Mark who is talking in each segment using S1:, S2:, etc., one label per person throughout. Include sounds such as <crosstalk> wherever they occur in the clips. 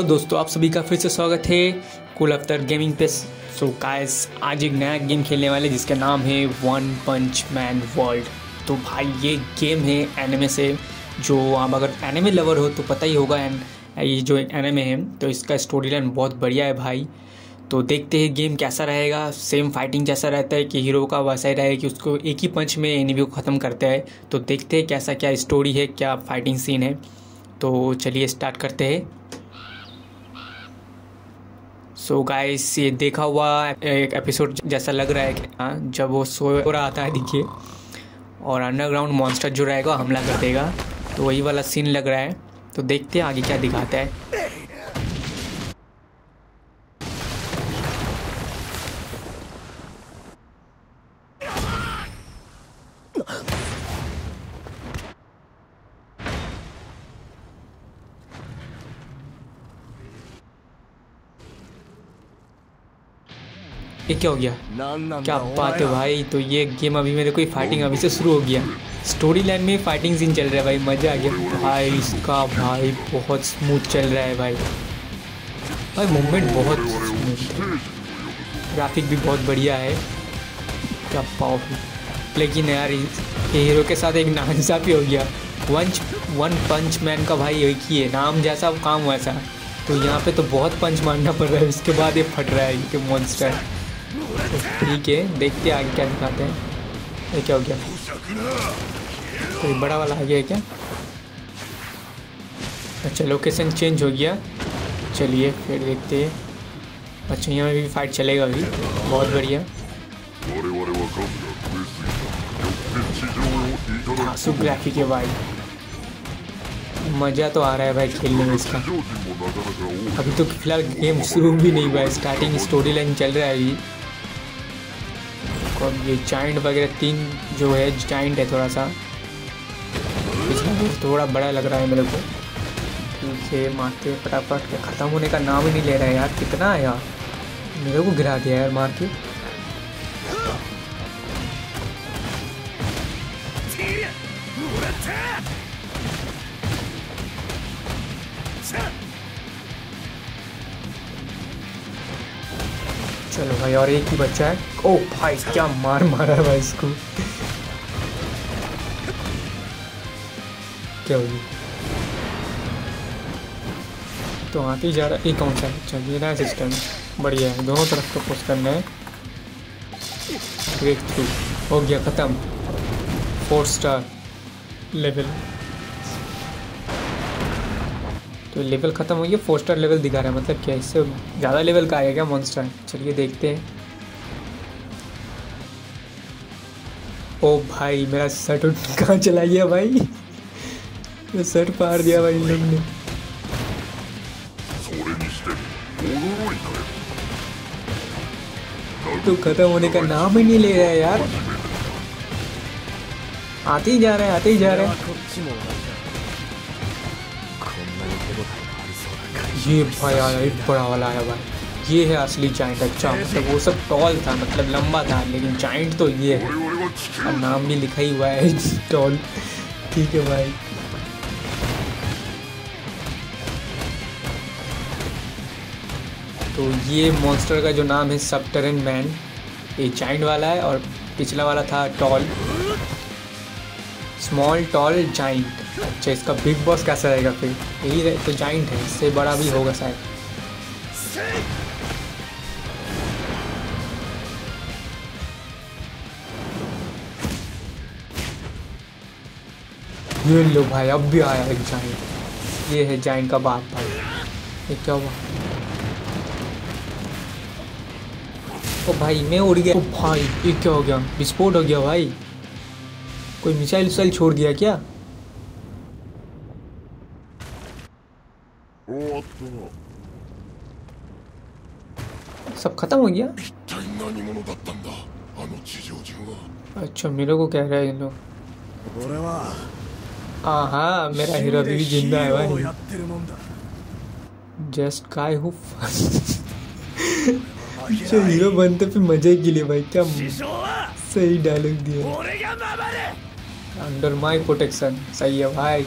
S1: Hello दोस्तों, आप सभी का फिर से स्वागत है कुल अफ्तर गेमिंग पे। सो गाइस आज एक नया गेम खेलने वाले जिसका नाम है वन पंच मैन वर्ल्ड तो भाई, ये गेम है एनिमे से, जो आप अगर एनिमे लवर हो तो पता ही होगा एन ये जो एनिमे है तो इसका स्टोरी लाइन बहुत बढ़िया है भाई। तो देखते हैं गेम कैसा रहेगा। सेम फाइटिंग जैसा रहता है कि हीरो का वैसा ही रहेगा कि उसको एक ही पंच में एनिमी को ख़त्म करता है। तो देखते हैं कैसा क्या स्टोरी है, क्या फाइटिंग सीन है। तो चलिए स्टार्ट करते हैं। सो so गाइस ये देखा हुआ एक एपिसोड जैसा लग रहा है कि हाँ जब वो सो रहा था, देखिए। और अंडरग्राउंड मॉन्स्टर जो रहेगा हमला कर देगा। तो वही वाला सीन लग रहा है। तो देखते हैं आगे क्या दिखाता है। ये क्या हो गया? क्या बात है भाई? तो ये गेम अभी मेरे को फाइटिंग अभी से शुरू हो गया। स्टोरी लाइन में फाइटिंग सीन चल रहा है भाई, मज़ा आ गया। भाई, इसका भाई बहुत स्मूथ चल रहा है भाई। भाई मूवमेंट बहुत स्मूथ ग्राफिक भी बहुत बढ़िया है। क्या पावरफुल लेकिन यार हीरो के साथ एक नाइंसाफ़ी हो गया। वंच वन पंच मैन का भाई एक ही है। नाम जैसा काम वैसा। तो यहाँ पे तो बहुत पंच मारना पड़ रहा है। उसके बाद ये फट रहा है, ये मॉन्स्टर ठीक है, देखते आगे क्या दिखाते हैं। ये क्या हो गया? कोई बड़ा वाला आ गया क्या? अच्छा लोकेशन चेंज हो गया। चलिए, फिर देखते हैं। अच्छा यहाँ भी फाइट चलेगा अभी। बहुत बढ़िया। धांसू ग्राफिक है भाई। मज़ा तो आ रहा है भाई खेलने में इसका। अभी तो फ़िलहाल गेम शुरू भी नहीं हुआ है। स्टार्टिंग स्टोरी लाइन चल रहा है अभी। और ये जाइंट वगैरह तीन जो है जाइंट है थोड़ा सा पिछला थोड़ा बड़ा लग रहा है मेरे को। ठीक है मारते फटाफट, ख़त्म होने का नाम ही नहीं ले रहा है यार। कितना है यार? मेरे को गिरा दिया यार मार के। चलो भाई, और एक ही बच्चा है। ओ भाई, क्या मार मारा है भाई इसको? क्या होगी तो आते ही जा रहा है। कौन सा अच्छा ये नया सिस्टम बढ़िया है। दोनों तरफ़ को पोस्ट करना है। ब्रेक थ्रू हो गया ख़त्म। फोर स्टार लेवल लेवल ख़त्म हो गया फोर स्टार लेवल दिखा रहा है। मतलब क्या इससे ज़्यादा लेवल का आएगा क्या मॉन्स्टर चलिए देखते हैं। ओ भाई, मेरा शर्ट <laughs> कहाँ चला गया भाई? तो शर्ट पार दिया भाई ने। तो ख़त्म होने का नाम ही नहीं ले रहा है यार। आते ही जा रहे हैं, आते ही जा रहे हैं। ये भाई आया, एक बड़ा वाला आया भाई। ये है असली जाइंट अच्छा मतलब वो सब टॉल था मतलब लंबा था, लेकिन जाइंट तो ये है। और नाम भी लिखा ही हुआ है <laughs> टॉल ठीक है भाई। तो ये मॉन्स्टर का जो नाम है सबटरन मैन ये जाइंट वाला है, और पिछला वाला था टॉल स्मॉल टॉल जाइंट अच्छा इसका बिग बॉस कैसा रहेगा फिर? यही रहे, तो जाइंट है इससे बड़ा भी होगा शायद। ये लो भाई अब भी आया एक जाइंट ये है जाइंट का बात भाई। ये क्या हुआ? ओ भाई मैं उड़ गया। ओ भाई ये क्या हो गया? विस्फोट हो गया भाई। कोई मिसाइल उसाइल छोड़ दिया क्या? सब खत्म हो गया? अच्छा मेरे को कह रहे हैं लोग। हाँ हाँ मेरा हीरो भी ज़िंदा है भाई। जस्ट काय हु हीरो बनते पे मज़े के लिए भाई क्या सही डायलॉग दिया। अंडर माय प्रोटेक्शन सही है भाई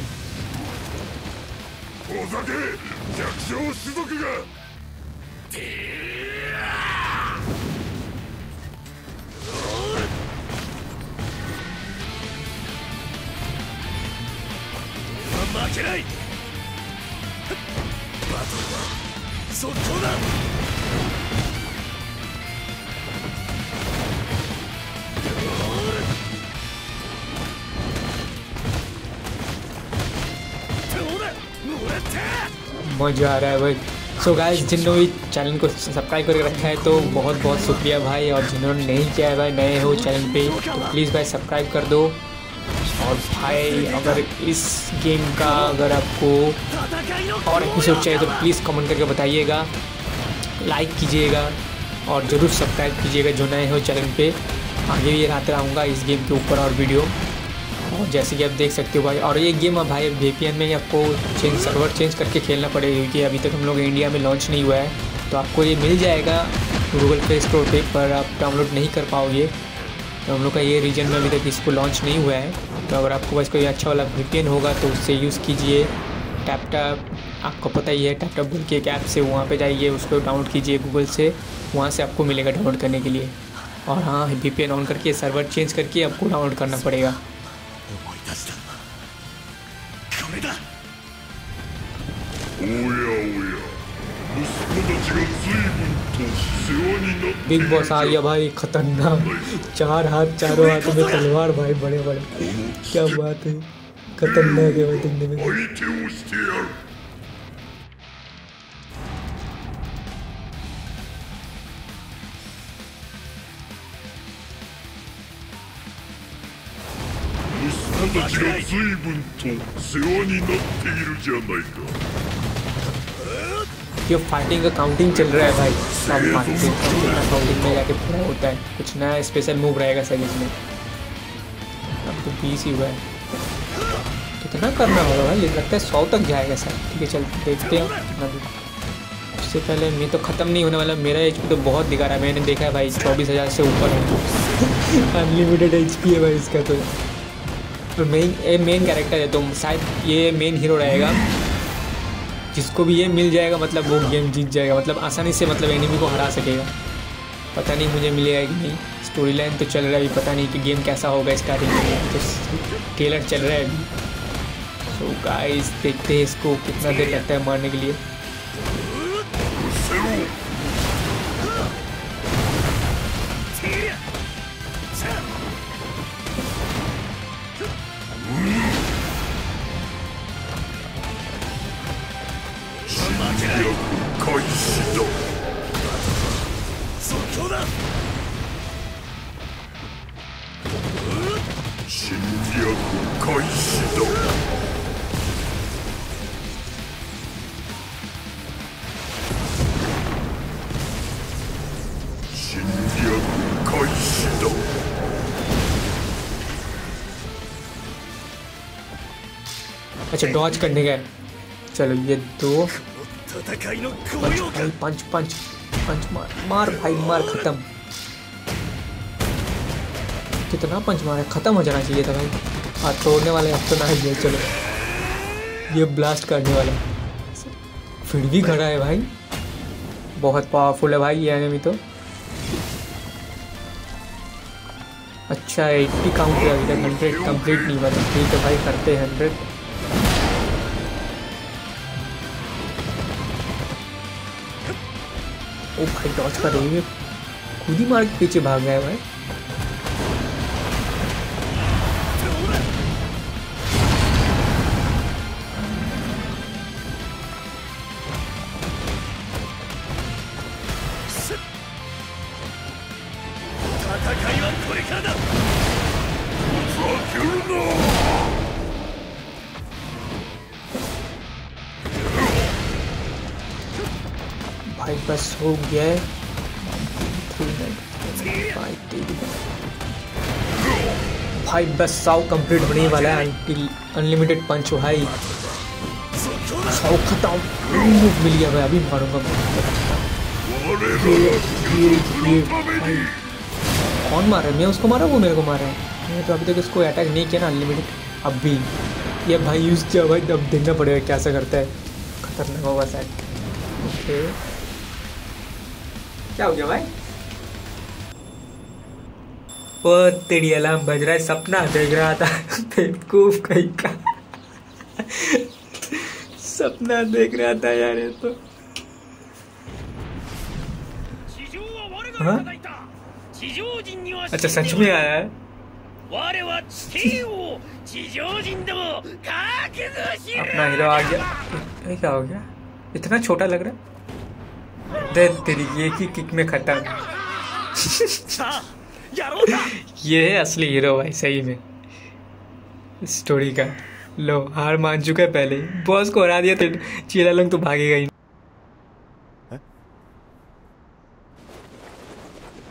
S2: 負けないバトルは速攻だ
S1: मज़ा आ रहा है भाई। सो so गाइस जिन्होंने भी चैनल को सब्सक्राइब करके रखा है तो बहुत बहुत शुक्रिया भाई। और जिन्होंने नहीं किया है भाई, नए हो चैनल पे तो प्लीज़ भाई सब्सक्राइब कर दो। और भाई, अगर इस गेम का अगर आपको और एपिसोड चाहिए तो प्लीज़ कमेंट करके बताइएगा। लाइक कीजिएगा और ज़रूर सब्सक्राइब कीजिएगा जो नए हो चैनल पे। आगे भी लाते रहूँगा इस गेम के ऊपर और वीडियो और जैसे कि आप देख सकते हो भाई, और ये गेम अब भाई वी में आपको चेंज सर्वर चेंज करके खेलना पड़ेगा, क्योंकि अभी तक हम लोग इंडिया में लॉन्च नहीं हुआ है। तो आपको ये मिल जाएगा गूगल प्ले स्टोर पे, पर आप डाउनलोड नहीं कर पाओगे। तो हम लोग का ये रीजन में अभी तक इसको लॉन्च नहीं हुआ है। तो अगर आपको बस कोई अच्छा वाला वी होगा तो उससे यूज़ कीजिए। टैप टैप आपको पता ही है टैप टैप बोल के एक ऐप से वहाँ पे जाइए, उसको डाउनलोड कीजिए गूगल से। वहाँ से आपको मिलेगा डाउनलोड करने के लिए। और हाँ वी ऑन करके सर्वर चेंज करके आपको डाउनलोड करना पड़ेगा।
S2: 思い出したこれだ
S3: おやおや息子たちが随分と世話になってい
S1: बिग
S3: る
S1: बॉस आ गया भाई खतरनाक चार हाथ चारों हाथों में तलवार भाई बड़े बड़े क्या बात है खतरनाक है भाई दिखने में
S3: たちが随分と世話になっているじゃないか
S1: ये फाइटिंग का काउंटिंग चल रहा है भाई सब फाइटिंग कितना काउंटिंग में जाके पूरा होता है कुछ नया स्पेशल मूव रहेगा सर इसमें अब तो बीस ही हुआ है कितना करना होगा भाई लगता है सौ तक जाएगा सर ठीक है चल देखते हैं कितना दूर उससे पहले मैं तो ख़त्म नहीं होने वाला मेरा एच तो बहुत दिखा रहा है मैंने देखा है भाई चौबीस हज़ार से ऊपर है अनलिमिटेड एच है भाई इसका तो और मेन ये मेन कैरेक्टर है तो शायद ये मेन हीरो रहेगा, जिसको भी ये मिल जाएगा मतलब वो गेम जीत जाएगा मतलब आसानी से मतलब एनिमी को हरा सकेगा। पता नहीं मुझे मिलेगा कि नहीं। स्टोरी लाइन तो चल रहा है, अभी पता नहीं कि गेम कैसा होगा स्टार्टिंग में तो ट्रेलर चल रहा है अभी। तो गाइस देखते हैं इसको कितना देर लगता है मारने के लिए। अच्छा डॉच करने गए चलो ये दो। पंच पंच पंच पंच मार मार भाई मार खत्म। कितना पंच मार है? खत्म हो जाना चाहिए था भाई। हाथ तोड़ने वाले अब तो ना है चलो। ये ब्लास्ट करने वाला। फिर भी खड़ा है भाई। बहुत पावरफुल है भाई ये एनिमी तो। अच्छा एट्टी काउंट किया हंड्रेड कंप्लीट नहीं बना ठीक है भाई करते हैं हंड्रेड ओ भाई डॉच कर रही है। खुद ही मार के पीछे भाग गया भाई। भाई, बस हो गया है। फाइट बस साउ कंप्लीट होने वाला है एंटी अनलिमिटेड पंच
S2: हो, भाई।
S1: साउ खत्म। मूव मिल गया, भाई, अभी मारूँगा कौन मार रहा है? मैं उसको मारा वो मेरे को मार रहा है। मैंने तो अभी तक इसको अटैक नहीं किया ना अनलिमिटेड अब भी ये भाई यूज़ किया, भाई, अब देखना पड़ेगा कैसा करता है। खतरनाक होगा शायद। ओके क्या हो गया भाई? ओ तेरी अलार्म बज रहा है, सपना देख रहा था बेवकूफ़ कहीं का। सपना देख रहा था यार ये तो। हा? अच्छा सच में आया है? अपना हीरो आ गया। क्या हो गया? इतना छोटा लग रहा है? दे तेरी ये की किक में खत्म
S4: さあや<laughs> ろうか
S1: ये है असली हीरो भाई सही में स्टोरी का लो हार मान चुका है पहले बॉस को हरा दिया तो चीला लंग तो भागेगा ही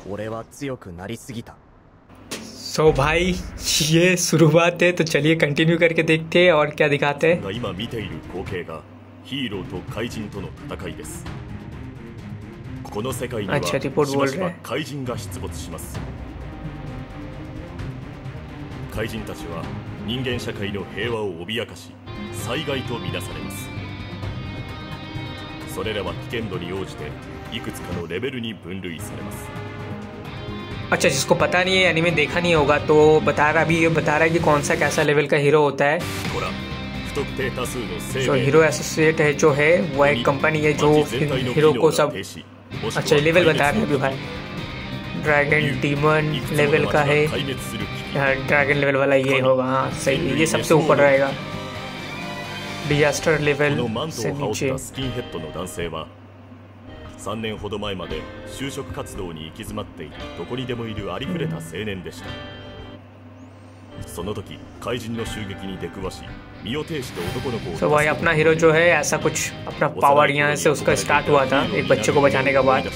S5: 俺は強くなりすぎた
S1: सो भाई ये शुरुआत है तो चलिए कंटिन्यू करके देखते हैं और क्या दिखाते हैं
S3: この世界には
S1: अच्छा, रिपोर्ट
S3: し
S1: बोल
S3: ばし
S1: रहे
S3: ば
S1: हैं
S3: 怪人が出没します怪人たちは人間社会の平和を脅かし災害とみなされますそれらは危険度に応じていくつかのレベルに分類されます
S1: अच्छा जिसको पता नहीं है एनीमे देखा नहीं होगा तो बता रहा अभी ये बता रहा है कि कौन सा कैसा लेवल का हीरो होता है
S3: ほら不特定多数の生
S1: जो
S3: 命
S1: हीरो एसोसिएट है जो है वो एक कंपनी है जो
S3: 街全体の機
S1: हीरो
S3: 能
S1: को
S3: が
S1: सब
S3: 停止もしくは
S1: अच्छा लेवल बता रहे हैं अभी
S3: 壊滅
S1: भाई ड्रैगन डीमन
S3: いくつもの
S1: लेवल
S3: 街
S1: का
S3: が
S1: है
S3: 壊滅する危機
S1: हाँ ड्रैगन लेवल वाला ये होगा हाँ सही है ये सबसे ऊपर रहेगा
S3: こ
S1: डिजास्टर
S3: の
S1: लेवल
S3: マント
S1: से
S3: を羽織
S1: नीचे
S3: ったスキンヘッドの男性は3年ほど前まで就職活動に行き詰まっているどこにでもいるありふれた青年でした その時怪人の襲撃に出くわし身を挺して男の子を
S1: तो भाई अपना हीरो जो है ऐसा कुछ अपना पावर यहाँ से उसका स्टार्ट हुआ था एक बच्चे को बचाने के बाद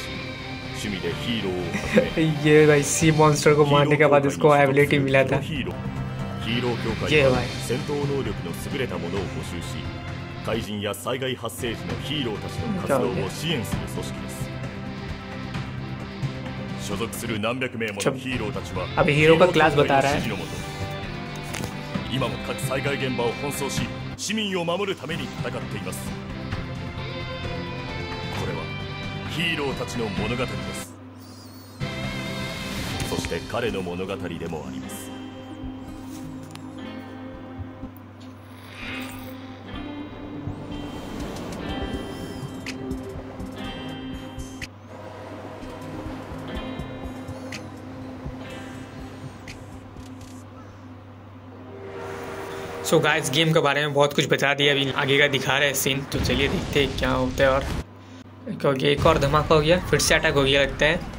S3: 趣味でヒーローを始め
S1: ये भाई सी मॉन्स्टर को मारने के बाद उसको एबिलिटी मिला था
S3: ヒーローヒーロー協会は
S1: いやばい
S3: 戦闘能力の優れた者を募集し怪人や災害発生時のヒーローたちの活動を支援する組織です所属する何百名ものヒーローたちは
S1: अभी हीरो का क्लास बता रहा
S3: 指
S1: है
S3: 示のもと 今も各災害現場を奔走し市民を守るために戦っています。これはヒーローたちの物語です。そして彼の物語でもあります。
S1: सो गाइस गेम के बारे में बहुत कुछ बता दिया, अभी आगे का दिखा रहे हैं सीन तो चलिए देखते हैं क्या होता है और क्या गया, एक और धमाका हो गया, फिर से अटैक हो गया लगता है।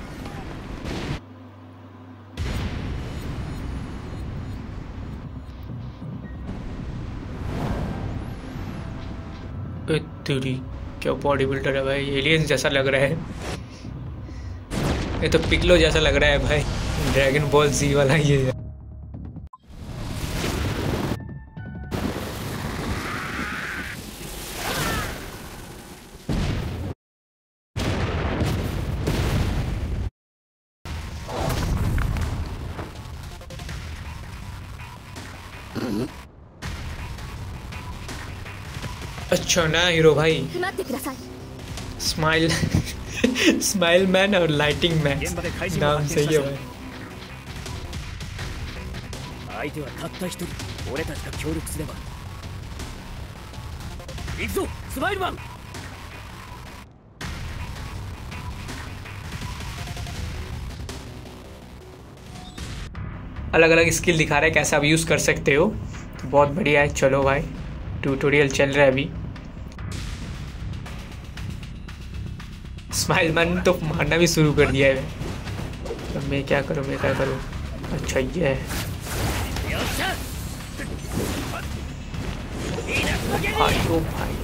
S1: क्या बॉडी बिल्डर है भाई? एलियंस जैसा लग रहा है। ये तो पिकलो जैसा लग रहा है भाई। ड्रैगन बॉल जी वाला ये। है अच्छा ना हीरो भाई
S6: 待ってください
S1: स्माइल स्माइल मैन और लाइटिंग मैन
S4: 現場で怪人を
S1: नाम
S4: 発見
S1: सही
S4: さ
S1: है
S4: せ
S1: भाई
S4: た相手はたった一人俺たちが協力すれば行くぞスマイルマン
S1: अलग अलग स्किल दिखा रहे हैं कैसे आप यूज़ कर सकते हो तो बहुत बढ़िया है चलो भाई ट्यूटोरियल चल रहा है अभी। स्माइल मन तो मारना भी शुरू कर दिया है। तो मैं क्या करूँ, मैं क्या करूँ? अच्छा ये है। भाई भाई।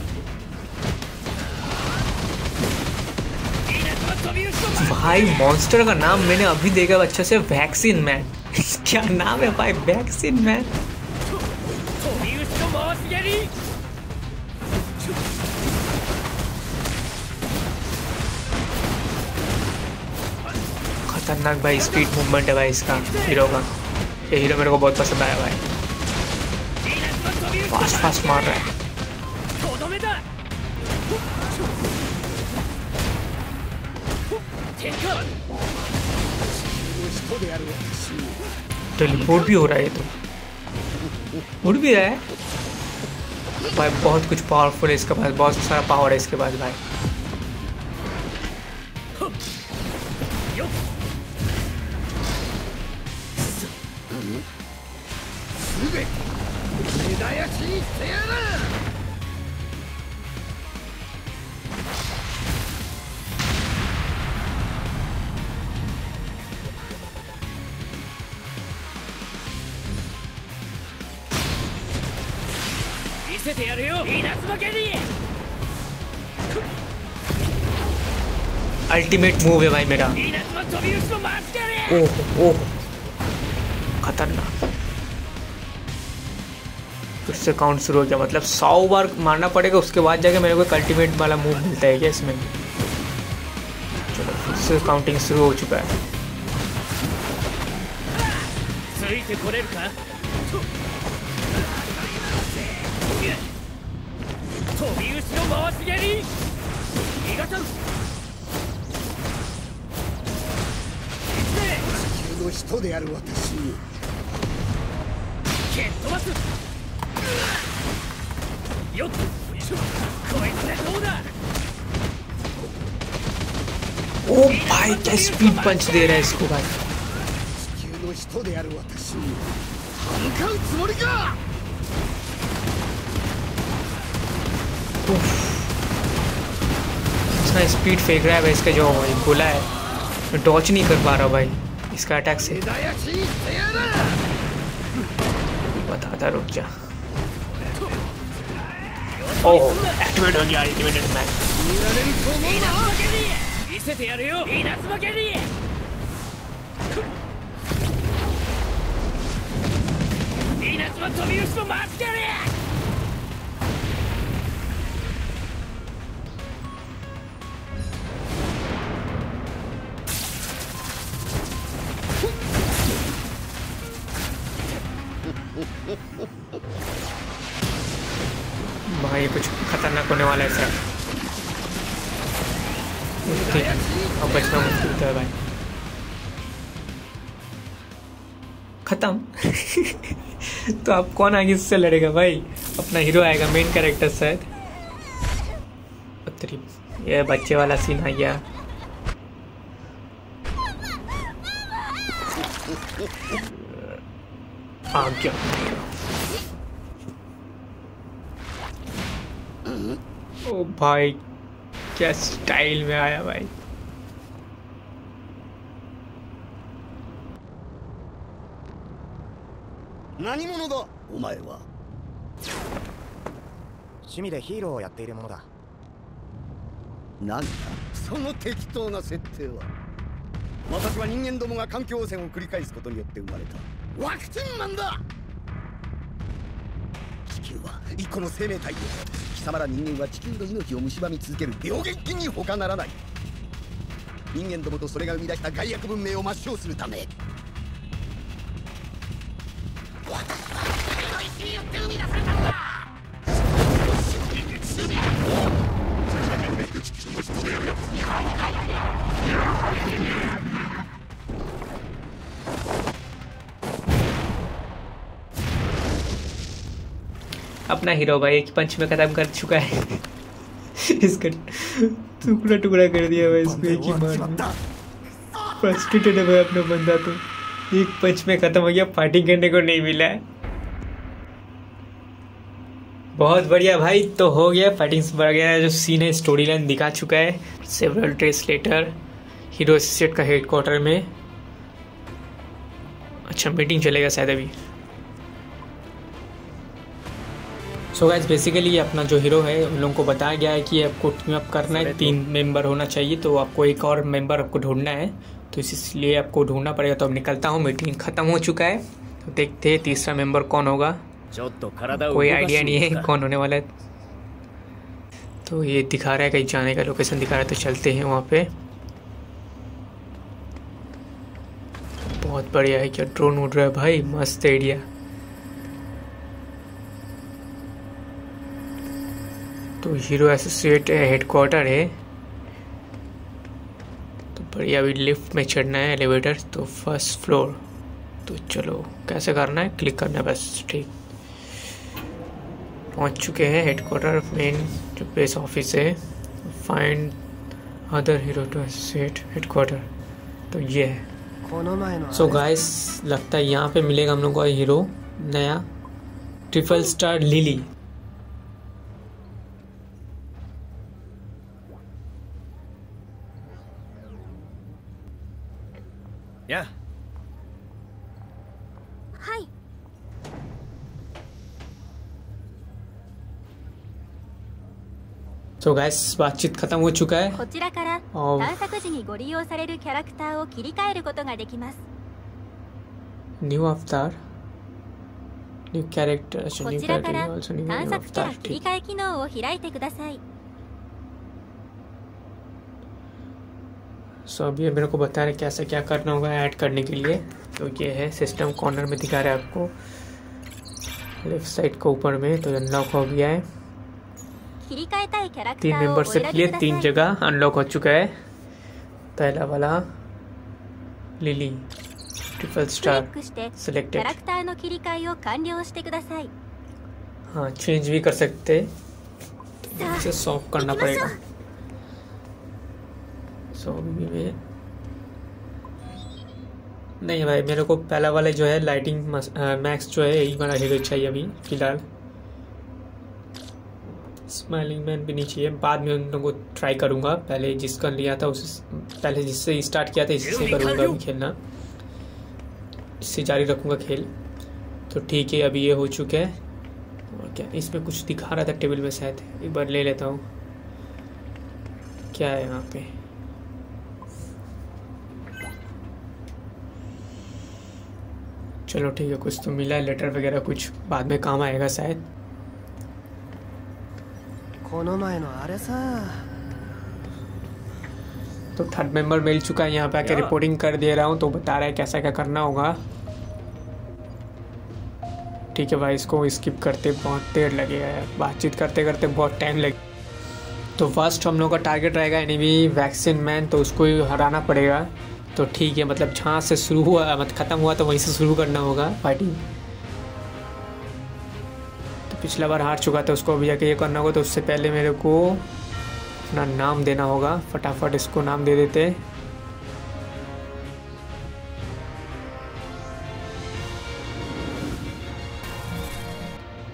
S1: भाई मॉन्स्टर का नाम मैंने अभी देखा अच्छा से वैक्सीन मैन <laughs> क्या नाम है भाई वैक्सीन मैन
S4: spaghetti!
S1: खतरनाक भाई स्पीड मूवमेंट है भाई इसका हीरो का। ये हीरो मेरे को बहुत पसंद आया भाई। फास्ट फास्ट मार रहा है। टेलीपोर्ट भी हो रहा है ये तो। उड़ भी रहा है? भाई बहुत कुछ पावरफुल है इसके पास बहुत सारा पावर है इसके पास भाई। अल्टीमेट मूव है भाई मेरा। ओह ओह। खतरनाक। फिर से काउंट शुरू हो गया। मतलब सौ बार मारना पड़ेगा उसके बाद जाके मेरे को एक अल्टीमेट वाला मूव मिलता है क्या इसमें? चलो फिर से काउंटिंग शुरू हो चुका है।
S4: 回し蹴り逃がさん
S2: 地球の人である私に
S4: 蹴っ飛ばすよっこいつでどうだ
S1: ओ भाई क्या स्पीड पंच दे रहा है इसको भाई इतना स्पीड फेंक रहा है भाई इसका जो भाई गोला है मैं डॉच नहीं कर पा रहा भाई इसका अटैक से
S2: 枝焼きにしてやる
S1: बताता रुक जा ओह एक्टिवेट हो गया अल्टीमेट मैच
S2: 見られると思うな
S4: 見せてやる
S1: ये कुछ खतरनाक होने वाला है सर। अब बचना मुश्किल तो है भाई। ख़त्म। <laughs> तो आप कौन आगे इससे लड़ेगा भाई? अपना हीरो आएगा मेन कैरेक्टर शायद। ये बच्चे वाला सीन आ गया। आ गया। भाई क्या स्टाइल में आया भाई
S2: 何者だお前は
S5: 趣味でヒーローをやっているものだ
S2: なんだその適当な設定は私は人間どもが環境汚染を繰り返すことによって生まれたワクチンマンだ地球は一個の生命体で貴 様ら人間は地球の命を蝕み続ける病原菌に他ならない。人間どもとそれが生み出した害悪文明を抹消するため。
S1: अपना हीरो भाई एक पंच में खत्म कर चुका है। इसका टुकड़ा टुकड़ा कर दिया भाई इसको एक ही मार फ्रस्ट्रेटेड है भाई अपना बंदा तो। एक पंच में खत्म हो गया फाइटिंग करने को नहीं मिला है। बहुत बढ़िया भाई तो हो गया फाइटिंग्स बढ़ गया जो सीन है स्टोरी लाइन दिखा चुका है। Several days later hero associate का हेडक्वार्टर में। अच्छा मीटिंग चलेगा शायद अभी। सो गैस बेसिकली अपना जो हीरो है, उन लोगों को बताया गया है कि आपको टीम अप करना है तीन मेंबर होना चाहिए तो आपको एक और मेंबर आपको ढूंढना है। तो इसलिए आपको ढूंढना पड़ेगा। तो अब निकलता हूँ मीटिंग ख़त्म हो चुका है। तो देखते हैं तीसरा मेंबर कौन होगा। कोई आइडिया नहीं है कौन होने वाला है। तो ये दिखा रहा है, कहीं जाने का लोकेशन दिखा रहा है तो चलते हैं वहाँ पे। बहुत बढ़िया है, क्या ड्रोन उड़ रहा है भाई, मस्त एरिया तो हीरो एसोसिएट हेडक्वार्टर है। तो बढ़िया, अभी लिफ्ट में चढ़ना है एलिवेटर तो फ़र्स्ट फ्लोर तो चलो, कैसे करना है? क्लिक करना है, बस, ठीक। पहुँच चुके हैं हेडक्वार्टर मेन जो बेस ऑफ़िस है। Find other hero to associate headquarter तो ये है। सो so गाइस लगता है यहाँ पे मिलेगा हम लोग का हीरो नया। ट्रिपल स्टार लिली गैस बातचीत खत्म हो चुका है
S6: new avatar new character new character
S1: so अभी मेरे को बता रहे कैसे क्या करना होगा ऐड करने के लिए। तो ये है सिस्टम कॉर्नर में दिखा रहे है आपको। लेफ़्ट साइड को ऊपर में तो अनलॉक हो गया है। तीन
S6: मेंबरशिप के
S1: लिए तीन जगह अनलॉक हो चुका है। पहला वाला लिली ट्रिपल स्टार सिलेक्टेड हाँ चेंज भी कर सकते। तो सॉफ्ट करना पड़ेगा। नहीं भाई मेरे को पहला वाले जो है लाइटिंग मस, आ, मैक्स जो है यही वाला हीरो चाहिए अभी फ़िलहाल। स्माइलिंग मैन भी नहीं चाहिए बाद में उन लोगों को ट्राई करूँगा पहले जिसका लिया था उस पहले जिससे स्टार्ट किया था इससे करूँगा अभी खेलना इससे जारी रखूँगा खेल तो ठीक है अभी ये हो चुका है और क्या इसमें कुछ दिखा रहा था टेबल में शायद एक बार ले लेता हूँ क्या है यहाँ पे चलो ठीक है कुछ तो मिला है लेटर वगैरह कुछ बाद में काम आएगा शायद.
S5: この前のあれさ
S1: तो थर्ड मेंबर मिल चुका है यहाँ पे आके रिपोर्टिंग कर दे रहा हूँ तो बता रहा है कैसा क्या करना होगा ठीक है भाई इसको स्किप करते बहुत देर लगेगा यार बातचीत करते करते बहुत टाइम लगे तो फर्स्ट हम लोग का टारगेट रहेगा एनिमी वैक्सीन मैन तो उसको ही हराना पड़ेगा तो ठीक है मतलब जहाँ से शुरू हुआ मतलब ख़त्म हुआ तो वहीं से शुरू करना होगा फाइटिंग तो पिछला बार हार चुका था उसको अभी जाके ये करना होगा तो उससे पहले मेरे को अपना नाम देना होगा। फटाफट इसको नाम दे देते।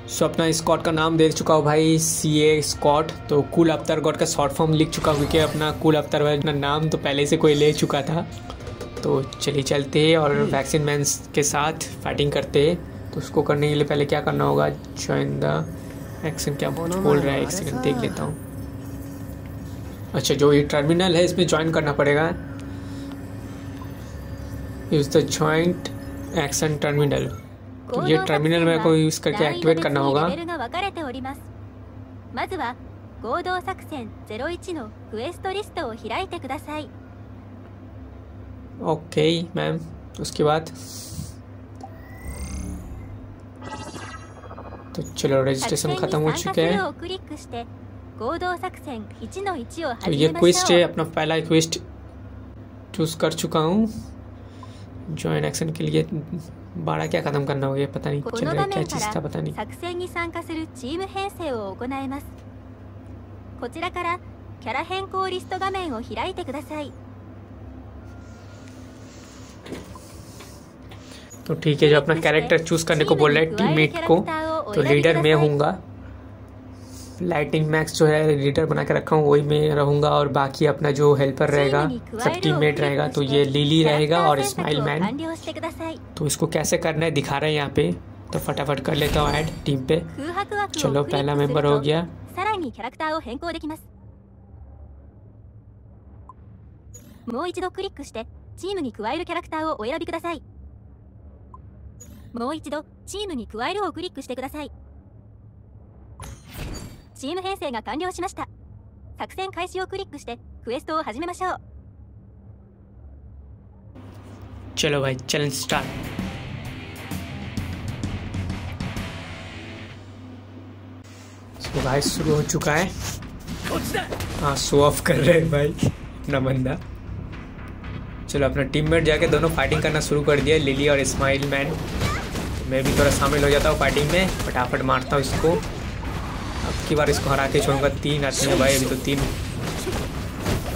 S1: सो अपना स्कॉट का नाम दे चुका हूँ भाई सी ए स्कॉट तो कुल अफ्तार गॉड का शॉर्ट फॉर्म लिख चुका हूँ क्योंकि अपना कुल अफ्तार भाई अपना नाम तो पहले से कोई ले चुका था। तो चलिए चलते हैं और वैक्सीन मैन के साथ फाइटिंग करते हैं। तो उसको करने के लिए पहले क्या करना होगा ज्वाइन द एक्शन क्या बोल रहा है एक सेकंड देख लेता हूँ अच्छा जो ये टर्मिनल है इसमें ज्वाइन करना पड़ेगा use the joint action terminal तो ये टर्मिनल मेरे को यूज करके एक्टिवेट करना होगा
S6: レベルが分かれておりますまずは合同作戦01のクエストリストを開いてください
S1: ओके मैम उसके बाद तो चलो
S6: 作
S1: रजिस्ट्रेशन
S6: 戦に
S1: खत्म हो
S6: 参加
S1: चुके
S6: す
S1: हैं
S6: るをクリックして合同作戦1の1を
S1: तो
S6: 始
S1: ये
S6: めま
S1: क्विस्ट
S6: しょ
S1: है
S6: う
S1: अपना पहला क्विस्ट चूज कर चुका हूँ ज्वाइन एक्शन के लिए बारह क्या खत्म करना होगा ये पता नहीं
S6: こ
S1: चल
S6: の
S1: रहा
S6: 画
S1: है क्या
S6: 面か
S1: चीज़ था पता
S6: ら
S1: नहीं
S6: 作戦に参加するチーム編成を行えますこちらからキャラ変更リスト画面を開いてください
S1: तो ठीक है जो अपना कैरेक्टर चूज करने को बोल रहा है टीममेट को तो लीडर मैं हूँगा। लाइटिंग मैक्स जो है लीडर बना के रखा हूँ वही मैं रहूँगा और बाकी अपना जो हेल्पर रहेगा सब टीममेट रहेगा तो ये लीली रहेगा और स्माइल मैन तो इसको कैसे करना है दिखा रहे हैं यहाँ पे। तो फटाफट कर लेता हूँ ऐड टीम पे। चलो पहला मेंबर हो गया
S6: もう一度、チームに加えるをクリックしてください。チーム編成が完了しました。作戦開始をクリックして、クエストを始めましょう。
S1: チェロワイ、チャレンジスタート。So guys, शुरू हो चुका है हाँ शो ऑफ कर रहे हैं भाई अपना बंदा चलो अपना टीममेट जाके दोनों मैं भी थोड़ा शामिल हो जाता हूँ पार्टी में, फटाफट मारता हूँ इसको। अब की बार इसको हरा के छोड़ूँगा। तीन आदमी है भाई, अभी तो तीन।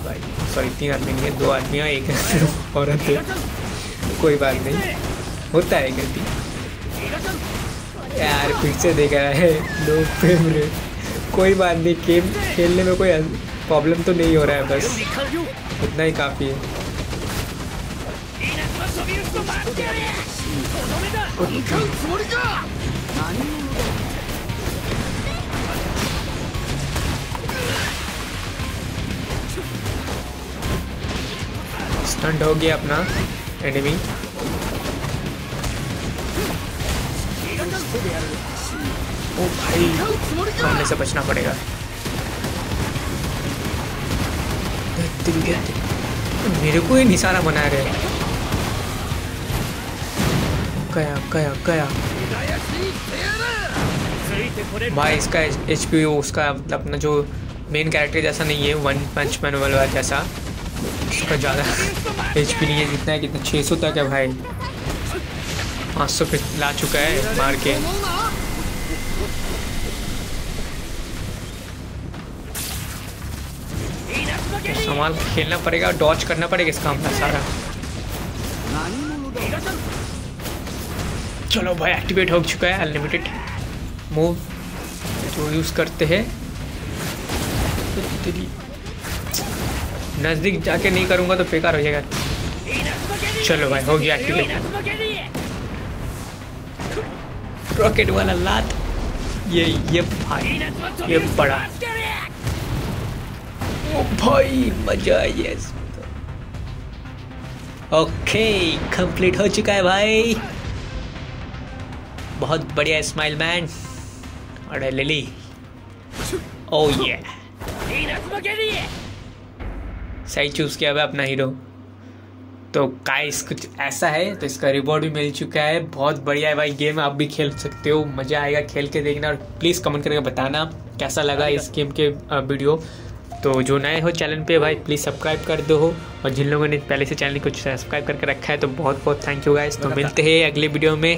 S1: भाई सॉरी तीन आदमी नहीं है, दो आदमी है, एक <laughs> औरत है। कोई बात नहीं। होता है गलती। यार से देख है लो फ्रेम रेट कोई बात नहीं गेम खेलने में कोई प्रॉब्लम तो नहीं हो रहा है, बस। इतना ही काफ़ी है।
S4: とどめだ
S2: 使うつもりか何者だ
S1: स्टंट हो गया अपना एनिमी ओ भाई सामने से बचना पड़ेगा तेरी तेरी- मेरे को ही निशाना बना रहे गया गया गया। भाई, इसका एच पी उसका मतलब अपना जो मेन कैरेक्टर जैसा नहीं है वन पंच मैन वाला जैसा। उसका ज़्यादा एच पी नहीं है जितना है, कितना छः सौ तक है भाई। पाँच सौ ला चुका है, मार के। संभाल खेलना पड़ेगा डॉच करना पड़ेगा इसका अपना सारा। चलो भाई एक्टिवेट हो चुका है अनलिमिटेड मूव तो यूज़ करते हैं. तो नज़दीक जाके नहीं करूँगा तो बेकार हो जाएगा. चलो भाई, हो गया एक्टिवेट रॉकेट वाला लात. ये ये भाई, ये बड़ा. ओ भाई, मज़ा यस ओके कंप्लीट हो चुका है भाई. बहुत बढ़िया स्माइल मैन अरे लिली ओ ये सही चूज़ किया हुआ अपना हीरो तो काइस कुछ ऐसा है तो इसका रिवॉर्ड भी मिल चुका है. बहुत बढ़िया है भाई गेम आप भी खेल सकते हो. मज़ा आएगा खेल के देखना और प्लीज़ कमेंट करके बताना कैसा लगा इस गेम के वीडियो तो जो नए हो चैनल पे भाई प्लीज़ सब्सक्राइब कर दो. हो और जिन लोगों ने पहले से चैनल को सब्सक्राइब करके रखा है तो बहुत बहुत थैंक यू गाइस तो मिलते हैं अगले वीडियो में.